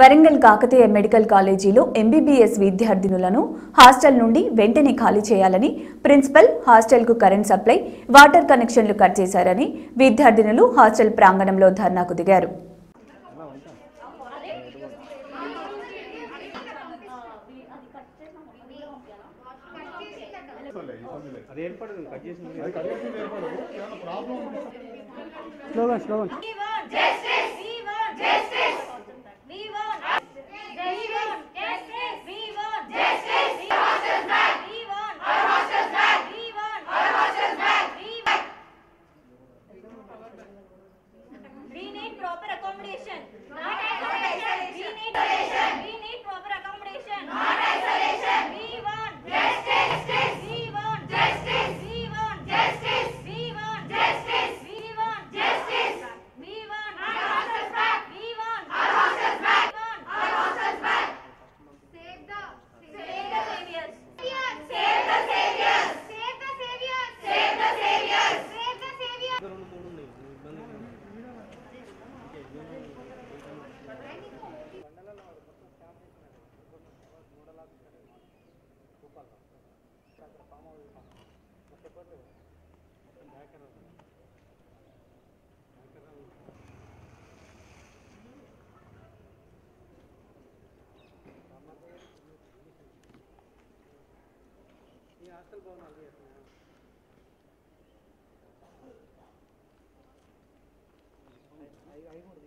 Warangal Kakatiya medical కాలేజీలో MBBS విద్యార్థినులను hostel నుండి వెంటనే ఖాళీ చేయాలని ప్రిన్సిపల్ హాస్టల్కు కరెంట్ సప్లై వాటర్ కనెక్షన్లు కట్ చేశారని విద్యార్థినులు హాస్టల్ ప్రాంగణంలో ధర్నాకు దిగారు. స్లోగా స్లోగా हास्टल बहुत मालूम है। आई आई मोड़